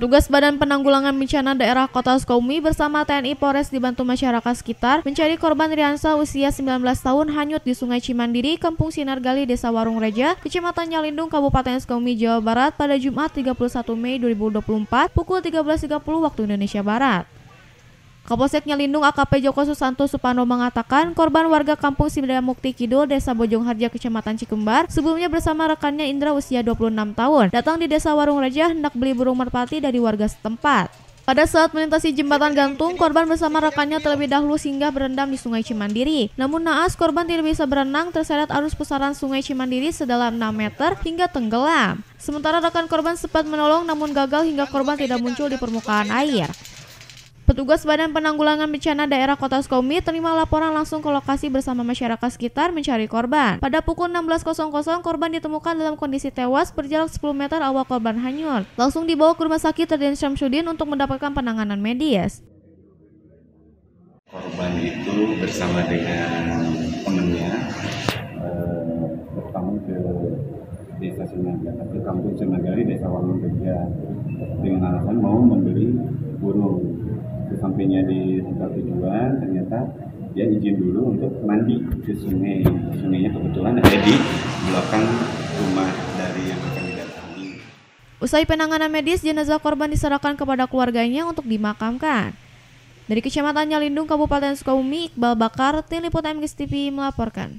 Tugas Badan Penanggulangan Bencana Daerah Kota Sukabumi bersama TNI Polres dibantu masyarakat sekitar mencari korban Riansa usia 19 tahun hanyut di Sungai Cimandiri, Kampung Sinar Gali, Desa Warung Reja, Kecamatan Nyalindung, Kabupaten Sukabumi, Jawa Barat pada Jumat 31 Mei 2024 pukul 13.30 waktu Indonesia Barat. Kapolsek Nyalindung AKP Joko Susanto Supano mengatakan korban warga kampung Mukti Kidul, Desa Bojong Harja, Kecamatan Cikembar, sebelumnya bersama rekannya Indra usia 26 tahun, datang di Desa Warung Raja hendak beli burung merpati dari warga setempat. Pada saat melintasi jembatan gantung, korban bersama rekannya terlebih dahulu singgah berendam di Sungai Cimandiri. Namun naas korban tidak bisa berenang terseret arus pusaran Sungai Cimandiri sedalam 6 meter hingga tenggelam. Sementara rekan korban sempat menolong namun gagal hingga korban tidak muncul di permukaan air. Petugas Badan Penanggulangan Bencana Daerah Kota Sukabumi terima laporan langsung ke lokasi bersama masyarakat sekitar mencari korban. Pada pukul 16.00 korban ditemukan dalam kondisi tewas berjarak 10 meter awal korban hanyut. Langsung dibawa ke rumah sakit Raden Syamsuddin untuk mendapatkan penanganan medis. Korban itu bersama dengan temannya eh, bertamu ke desa Sinaga, ke kampung Sinagari, desa Wangun dengan alasan mau membeli sesampainya di tempat tujuan ternyata dia izin dulu untuk mandi ke sungai sungainya kebetulan ada di belakang rumah dari yang akan didatangi Usai penanganan medis, jenazah korban diserahkan kepada keluarganya untuk dimakamkan. Dari Kecamatan Nyalindung, Kabupaten Sukabumi, Iqbal Bakar, Tim Liputan MGS TV melaporkan.